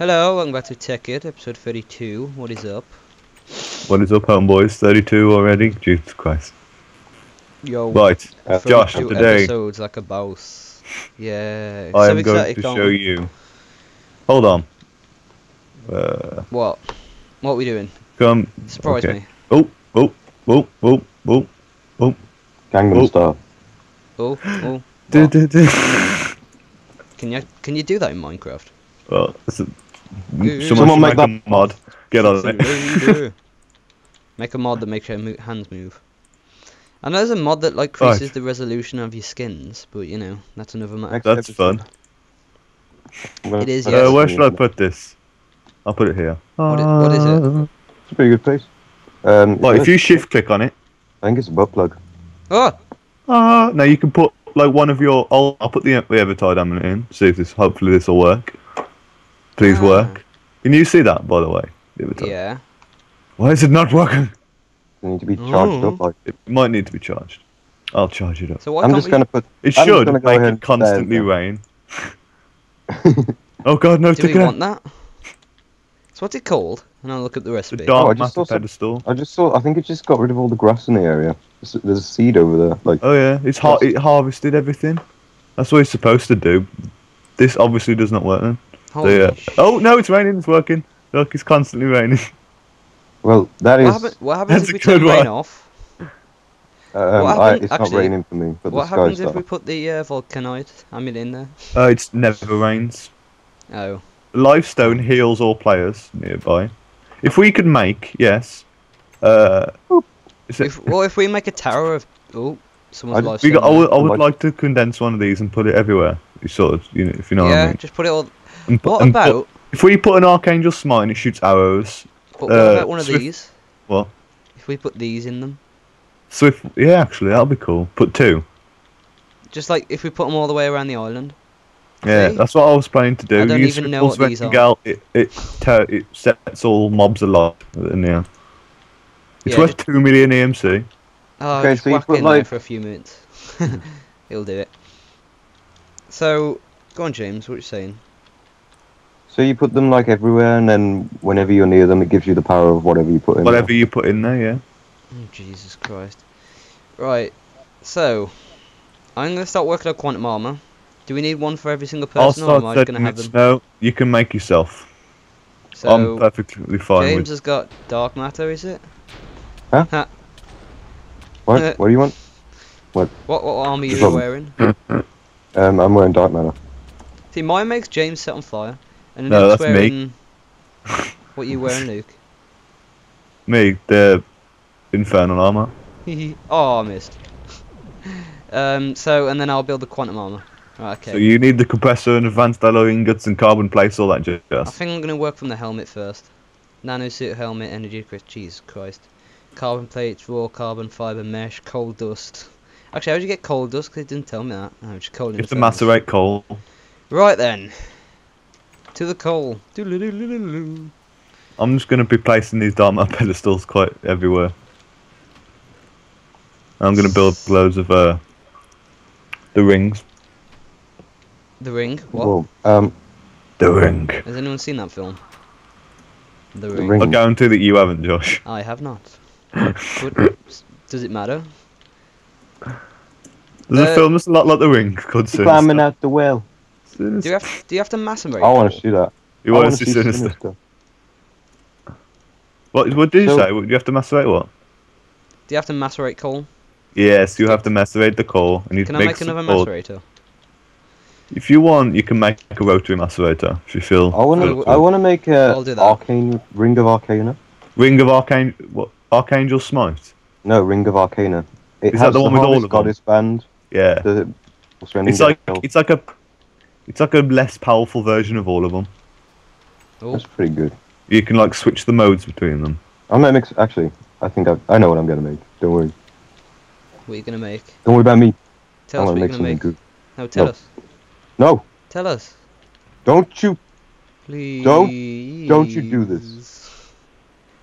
Hello, welcome back to Tekkit, episode 32. What is up? What is up, homeboys? 32 already? Jesus Christ. Yo, Right, Josh, 32 today episodes like a boss. Yeah, I so am going to can't show we? you. Hold on. Uh, What? What are we doing? come. Surprise Okay. me. Oh, oh, oh, oh, oh. oh. Gangnam Oh. Style. Oh, oh. Du- what? du- du. Can you can you do that in Minecraft? Well, it's someone, Someone make make a mod. Get on it. Make a mod that makes your mo- hands move. I know there's a mod that like Right. the resolution of your skins, but you know that's another matter. That's fun. It is, I yes. Uh, where should I put this? I'll put it here. What i- what is it? It's a pretty good place. Um, Like, if you shift click on it, I think it's a butt plug. Oh, ah, now you can put like one of your. I'll, I'll put the, the Evertide amulet in. See if this. Hopefully this will work. Please Ah. work. Can you see that, by the way? The yeah. Why is it not working? They need to be charged up. Like, It might need to be charged. I'll charge it up. So why I'm just we? gonna put. It I'm should go make it and constantly there, rain. oh god, no, Do we taking want out that? So what's it called? And I'll look up the the recipe. Oh, I dark just saw master some- pedestal. I just saw. I think it just got rid of all the grass in the area. There's, there's a seed over there. Like, Oh yeah, it's har- it harvested everything. That's what it's supposed to do. This obviously does not work then. Holy The, uh, sh- oh no, it's raining. It's working. Look, it's constantly raining. well, that is. happen- what happens if we turn rain off? Um, what I, it's actually, not raining for me, but What the happens sky's if we put the uh, volcanite amid in there? Uh, it's never rains. Oh, Lifestone heals all players nearby. If we could make, yes. Uh, is it, if, well, if we make a tower of oh, I someone's just- got, I would, I would Like- like to condense one of these and put it everywhere. You sort of, you know, if you know what I mean. Yeah, just put it all. And put- What and put- about? if we put an archangel smite and it shoots arrows, But what uh, about one of Swift- these? What? If we put these in them, Swift, yeah, actually, that'll be cool. Put two. just like if we put them all the way around the island. Yeah, See? that's what I was planning to do. I don't Use even know Swiftwolf's what these are. Ventingal, It it, it sets all mobs alive in there. It's Yeah, worth two million EMC. Oh, Okay, just so you whack put, in there for a few minutes. It'll do it. So, go on, James. What you saying? So you put them like everywhere, and then whenever you're near them, it gives you the power of whatever you put in. Whatever there. you put in there, yeah. Oh, Jesus Christ. Right. So, I'm gonna start working on quantum armor. Do we need one for every single I'll person, or am start I just gonna have them? No, you can make yourself. So, I'm perfectly fine James with. has got dark matter, is it? Huh? What? uh, What do you want? What what armor are you Problem. wearing? Um, I'm wearing dark matter. See, mine makes James set on fire, and No, Luke's that's me. wearing. What you wearing, Luke? Me, the infernal armor. oh, I missed. um. So, and then I'll build the quantum armor. Right, okay. So you need the compressor and advanced alloy ingots and carbon plates, all that jazz. I think I'm gonna work from the helmet first. Nanosuit helmet, energy. Jesus Christ. Carbon plates, raw carbon fiber mesh, coal dust. Actually, how'd you get coal dust? 'Cause it didn't tell me that. Oh, just coal You the have to macerate coal. Right then. To the coal. I'm just going to be placing these dark matter pedestals quite everywhere. I'm going to build loads of uh, the rings. The ring. What? Whoa. Um, The ring. Has anyone seen that film? The The ring. Ring. I guarantee that you haven't, Josh. I have not. But, does it matter? There's Uh, a film that's a lot like The Ring called climbing out the well. Do you have Do you have to macerate? I want to see that. You want wanna to see Sinister? Sinister. What, what did you So- say? Do you have to macerate what? Do you have to macerate coal? Yes, you have to macerate the coal. And you Can I make make another coal. macerator? If you want, you can make a rotary macerator. If you feel. I want to. I want to make a I'll do that. arcane ring of arcana. Ring of Archangel. What? Archangel Smite. No, ring of arcana. It Is that has the one with all Harvest of them? Goddess band. Yeah. The It's like it's like a it's like a less powerful version of all of them. Oh, That's pretty good. You can like switch the modes between them. I might mix. Actually, I think I, I know what I'm gonna make. Don't worry. what are you gonna make? Don't worry about me. Tell I'm us what gonna you're make gonna something make. good. No, tell No. us. No, Tell us. don't you. Please. don't Don't you do this.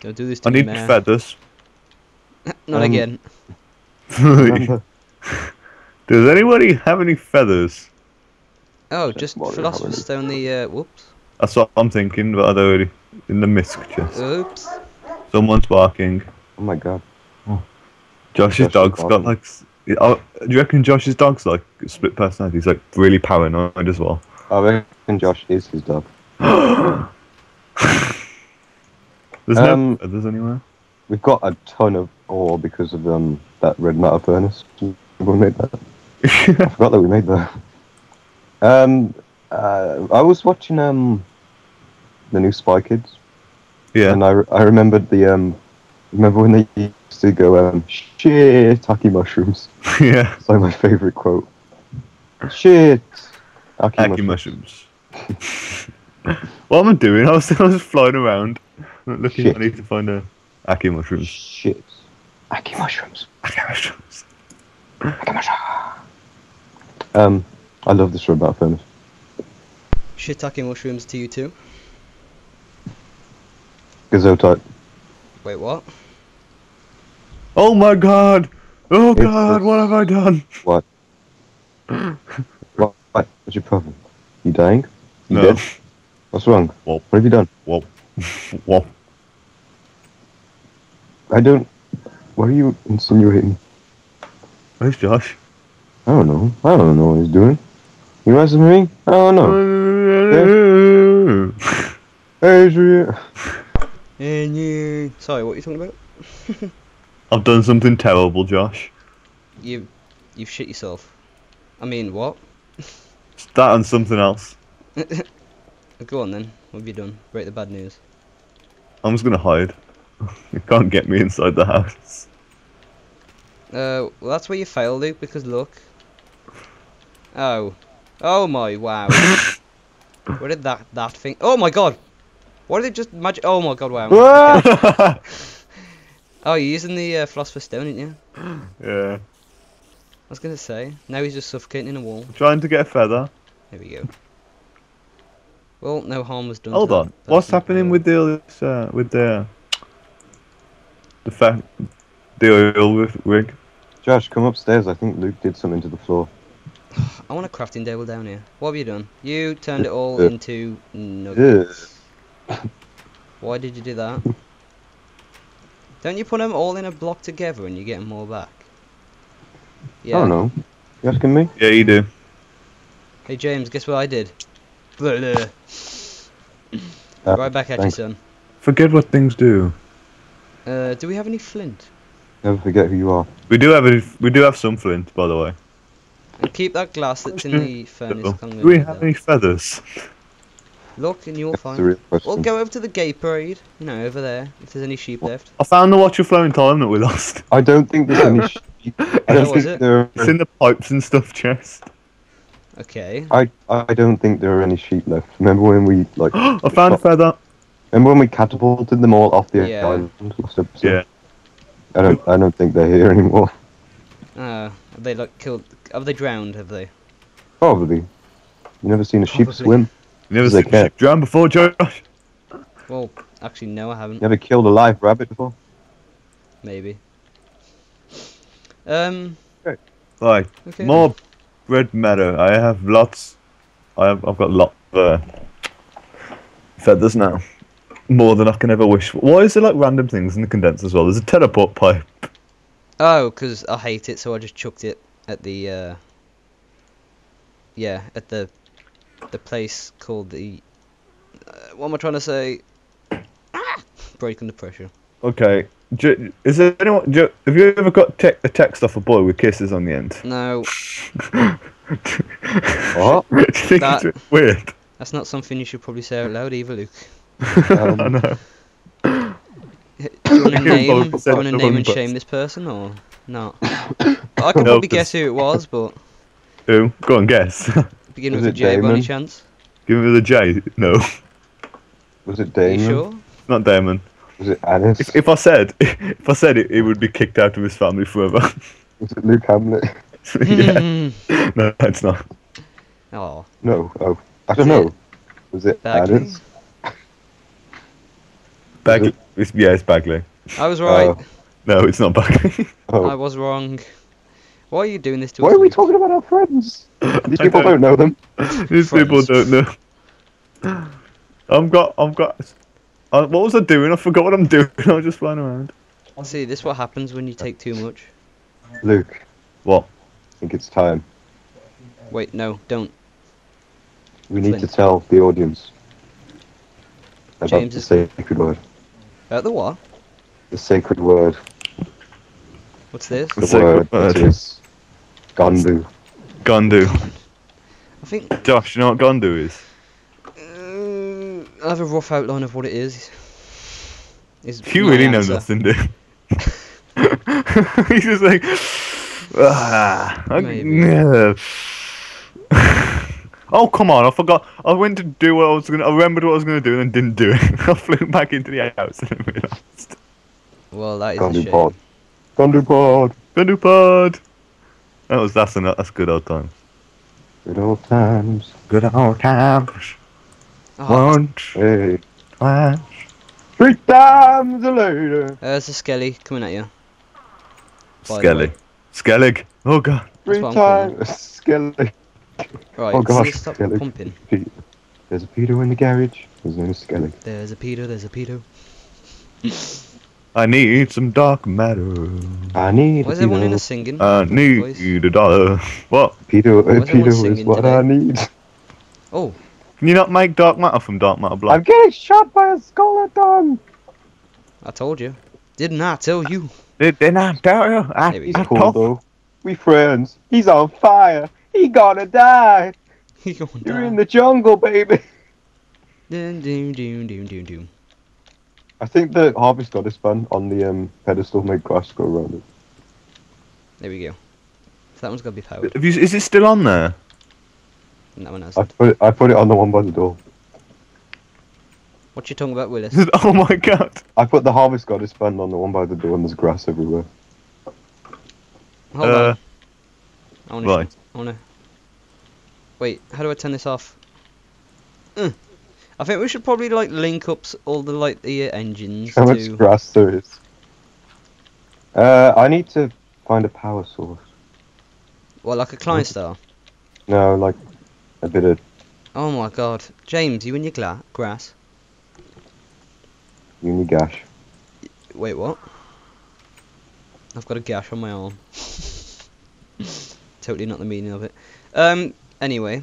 Don't do this to I me, need man. feathers. Not Um, again. Does anybody have any feathers? Oh, Check just Mario Philosopher's Stone the, uh, whoops. That's what I'm thinking, but I don't really. In the misc chest. Oops. Someone's barking. Oh my god. Josh's Josh's dog's got like. Oh, do you reckon Josh's dog's like split personality? He's like really paranoid as well. I reckon Josh is his dog. There's Um, no feathers anywhere. We've got a ton of ore because of um that red matter furnace. We made that. I forgot that we made that. Um, uh, I was watching um the new Spy Kids, yeah. and I, re- I remembered the um remember when they used to go um shit taki mushrooms. yeah. It's like my favorite quote. Shit. Aki, Aki mushrooms. mushrooms. what am I doing? I was, I was flying around looking. Shit. I need to find a Aki mushrooms. Shit. Aki mushrooms. Aki mushrooms. Aki mushrooms. Um, I love this red matter furnace. Shiitake mushrooms to you too. Gesundheit. Wait, what? Oh my god! Oh It's god! What have I done? What? what? What's your problem? You dying? You No. dead? What's wrong? Well- What have you done? Whoa. Whoa. I don't. What are you insinuating? Where's Josh? I don't know. I don't know what he's doing. You asking me? I don't know. Hey, Adrian. And you. Sorry, what are you talking about? I've done something terrible, Josh. You, you've shit yourself. I mean, what? Start on something else. Go on then. What have you done? Break the bad news. I'm just gonna hide. You can't get me inside the house. Uh, well, that's where you fail, Luke. Because look. Oh, oh my wow. where did that that thing? Oh my god. What did it just magic? Oh my god! Wow. Oh, you're using the uh, philosopher's stone, aren't you? yeah. I was gonna say. Now he's just suffocating in a wall. Trying to get a feather. There we go. Well, no harm was done. Hold to on. that What's happening with the uh, with the the fa- the oil rig- rig? Josh, come upstairs. I think Luke did something to the floor. I want a crafting table down here. What have you done? You turned it all into nuggets. Why did you do that? Don't you put them all in a block together and you get them all back? I don't know. You asking me? Yeah, you do. Hey James, guess what I did? Blah, blah. Uh, right back at thanks. you, son. Forget what things do. Uh, do we have any flint? Never forget who you are. We do have a, we do have some flint, by the way. And keep that glass that's in the furnace. Uh-oh. I'm gonna Do we have that. any feathers? Look, and you'll find. We'll go over to the gay parade. You know, over there. If there's any sheep left. I found the watch of flowing time that we lost. I don't think there's any. sheep. I Where don't was think it? there. It's in the pipes and stuff chest. Okay. I I don't think there are any sheep left. Remember when we like? I found a feather. Remember when we catapulted them all off the Yeah. island? last? Yeah. I don't. I don't think they're here anymore. Uh, have they like killed? Have they drowned? Have they? Probably. You never seen a sheep Probably. swim? You never They seen a can't. drown before, Josh? Well, actually, no, I haven't. Never killed a live rabbit before? Maybe. Um. Right. Okay. More red matter. I have lots. I have, I've got lots of uh, feathers now. More than I can ever wish for. Why is there like random things in the condenser as well? There's a teleport pipe. Oh, 'cause I hate it, so I just chucked it at the. Uh, yeah, at the the place called the. Uh, what am I trying to say? Ah! Break under pressure. Okay. J- is there anyone? J- have you ever got te- a text off a boy with kisses on the end? No, What? Do you think That- it's weird? that's not something you should probably say out loud either, Luke. I Um, know. Do you want to name? Well, Do you want to name and shame this person or not? I can No, probably 'cause- guess who it was, but Who? Go on, guess. beginning Was with a J it J by any chance? Give me the J. No, Was it Are you Damon? sure? not Damon. Was it Anis? If, if I said, if I said it, he would be kicked out of his family forever. Was it Luke Hamlet? yeah. No, it's not. oh, No. Oh, I don't Is it know. Was it Bagley. Anis? Bagley. It's, yeah, it's Bagley. I was right. Oh. No, it's not Bagley. I Oh. was wrong. Why are you doing this to Why us? Why are we Luke? talking about our friends? These people don't- don't know them. These people don't know. I've got, I've got. Uh, what was I doing? I forgot what I'm doing. I was just flying around. I see, this is what happens when you take too much. Luke, What? I think it's time. Wait, no, don't. We need to tell the audience about James the is- sacred word. Uh, the what? The sacred word. What's this? The, The sacred word, word. that is Gandu. Gondu. I think Josh, you know what Gondu is? uh, I have a rough outline of what it is. Is You my really know nothing, do? He's just like, ah, I- Maybe. yeah. Oh come on! I forgot. I went to do what I was gonna. I remembered what I was gonna do and then didn't do it. I flew back into the house and realised. Well, that is a Gandu shame. pod. Gandu pod. Gondu pod. That was that's an, that's good old times. Good old times. Good old times. Oh, Once, Hey. twice. Three times later. Uh, there's a skelly coming at you. By Skelly. Skellig. Oh god. Three what I'm times. Skelly. Right, Oh, gosh, see, stop Skelly. pumping. There's a Peter in the garage. His name is Skelly. There's a pedo, there's a pedo. I need some dark matter. I need Why a is everyone in Peter. a singing? I voice? need a dollar. What? Peter, Why uh, is Peter is singing what today? I need. Oh, Can you not make dark matter from dark matter I'm getting shot by a skeleton. I told you. Didn't I tell you? Did they not tell you? I, we He's. I cool though. We friends. He's on fire. He gonna die. You going You're in the jungle, baby. Dun, dun, dun, dun, dun, dun. I think the harvest goddess band on the um, pedestal made grass go around it. There we go. So that one's got to be powered. Have you, is it still on there? And that one has. I put it. I put it on the one by the door. What you talking about, Willis? oh my god. I put the harvest goddess band on the one by the door, and there's grass everywhere. Hold Uh, on. I wanna right. I wanna. Wait, how do I turn this off? Uh, I think we should probably like link up all the like the uh, engines How much grass there is? Uh, I need to find a power source. Well, like a Klein star. No, like a bit of Oh my god, James, you in your gla- grass? unigash. Wait, what? I've got a gash on my arm. totally not the meaning of it. Um. Anyway,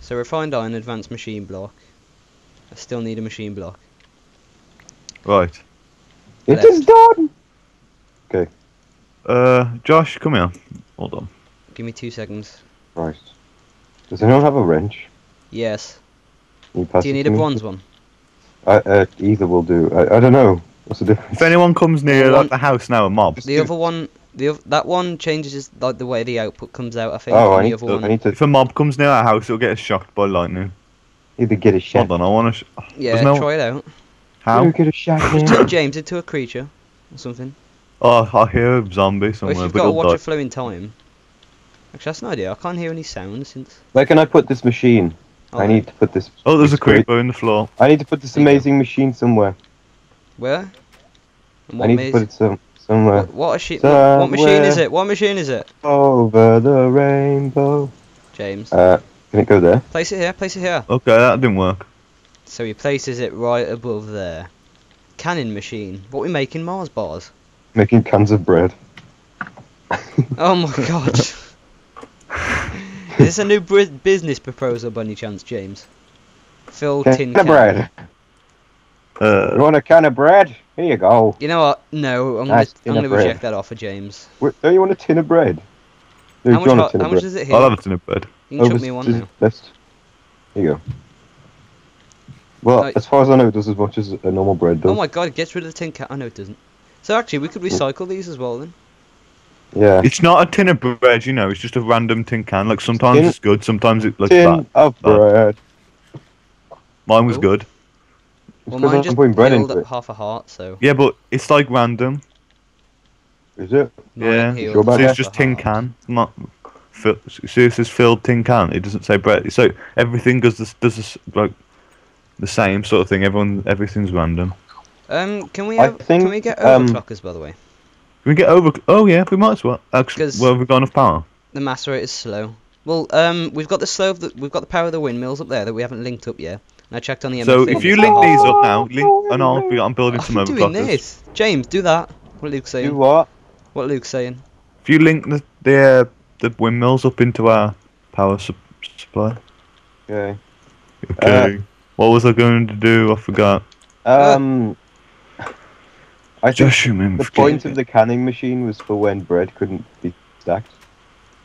so refined iron, advanced machine block. I still need a machine block. Right. It Left. is done. Okay. Uh, Josh, come here. Hold on. Give me two seconds. Right. Does anyone have a wrench? Yes. You Do you need a me? bronze one? I, uh, either will do. I, I don't know. What's the difference? If anyone comes near Well, like the house now, a mob. The other one, the oth- that one changes like the way the output comes out. I think. Oh, and I the need, other to, one. I need to If a mob comes near our house, it'll get us shocked by lightning. either get a shot. Hold on, I wanna. Sh- yeah, there's no- try it out. How? Get a shot. Turn James into a creature or something. Oh, I hear a zombie Or if somewhere, you've but got to watch die. it flow in time. Actually, that's an idea. I can't hear any sound since. Where can I put this machine? Oh, I need to put this. Oh, there's a creeper in the floor. I need to put this There you go. amazing machine somewhere. Where? I need maze? to put it some, somewhere. What, what, a shi- what, what machine is it? What machine is it? Over the rainbow. James. Uh, can it go there? place it here. Place it here. Okay, that didn't work. So he places it right above there. Canning machine. What we making Mars bars? Making cans of bread. Oh my god. Is this a new bri- business proposal by any chance, James? Fill tin Can of can. bread. You Uh, want a can of bread? Here you go. You know what? No, I'm gonna, Nice I'm tin gonna bread. reject that offer, James. Wait, Don't you want a tin of bread? No, How do you much, want a tin how of much bread? is it here? I'll have it in a bed. You can Oh, chuck me one now. best. Here you go. Well, Right. as far as I know, it does as much as a normal bread does. Oh my god, it gets rid of the tin can. I know it doesn't. So actually, we could hmm. recycle these as well then. Yeah. It's not a tin of bread, you know. It's just a random tin can. Like sometimes Tin- it's good, sometimes it looks tin bad. of bad. bread. Mine was Ooh. good. Well, 'cause mine I'm just putting bread healed into it. half a heart, so. Yeah, but it's like random. Is it? mine Yeah. Sure So that? it's just tin can, not. Fill, see, it says filled tin can. It doesn't say bread. So everything does this, does this like the same sort of thing. Everyone, everything's random. Um, can we I have, can think, we get um, overclockers by the way? Can we get over? Oh yeah, we might as well. Actually, 'Cause- well, we've we got enough power? The mass rate is slow. Well, um, we've got the slow of the, we've got the power of the windmills up there that we haven't linked up yet. And I checked on the So if you link these up now, link, and I'll be, I'm building Oh, some I'm doing overclockers. this. James, do that. What Luke's saying. Do what? What Luke's saying. If you link the the, uh, the windmills up into our power sup- supply. Okay. Okay. what was I going to do? I forgot. Um, I think Just human. the point of the canning machine was for when bread couldn't be stacked.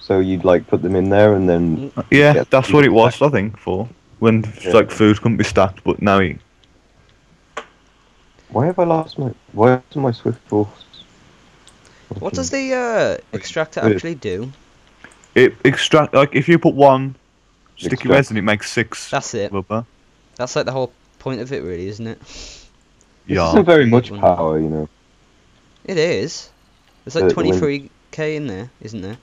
So you'd like put them in there and then Yeah, Yeah, that's what it was. I think for when Yeah. like food couldn't be stacked, but now it, why have I lost my why is my swift force? What does the uh, extractor Wait. actually do? it extract like if you put one sticky Extract. resin, it makes six That's it. rubber. That's like the whole point of it, really, isn't it? This Yeah. isn't very much power, you know. It is. There's like 23k in there, isn't there?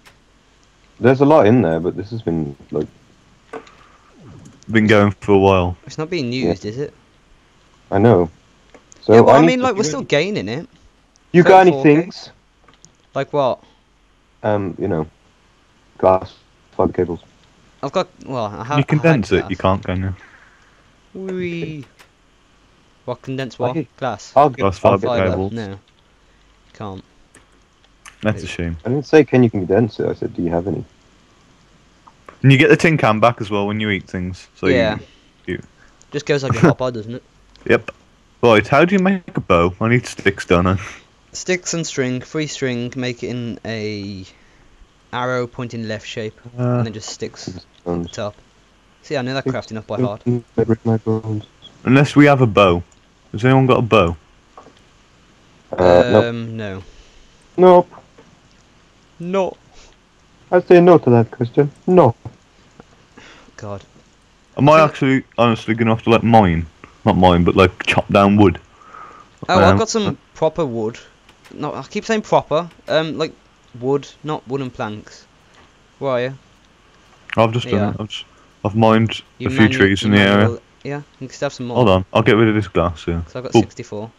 There's a lot in there, but this has been like Been going for a while. It's not being Yeah. used, is it? I know. So yeah, well, I, need mean, like, we're you- still gaining it. You got any things? Like what? Um, you know, glass fiber cables. I've got. Well, I have. you condense it, you can't, can you? We. What condense I'll what? get- Glass. I'll get. Glass I'll fiber cables. No. Can't. That's a shame. I didn't say can you condense it. I said do you have any? And you get the tin can back as well when you eat things. So yeah. you- Just goes like a hopper, doesn't it? Yep. Right, how do you make a bow? I need sticks, don't I? Sticks and string, free string, make it in a arrow pointing left shape, Uh, and then just sticks on the top. See, I know that crafting up by heart. Break my bones. unless we have a bow. Has anyone got a bow? Uh, nope. um, no. Nope. No. I say no to that question. No. God. Am I actually honestly gonna have to like mine? Not mine, but like chop down wood. Oh, Um, I've got some proper wood. No, I keep saying proper. Um, like wood, not wooden planks. Where are you? I've just Yeah. done it. I've, just, I've mined You a few trees in the area. manual- Yeah, you can still have some more. Hold on, I'll get rid of this glass here. So I've got Oh. 64.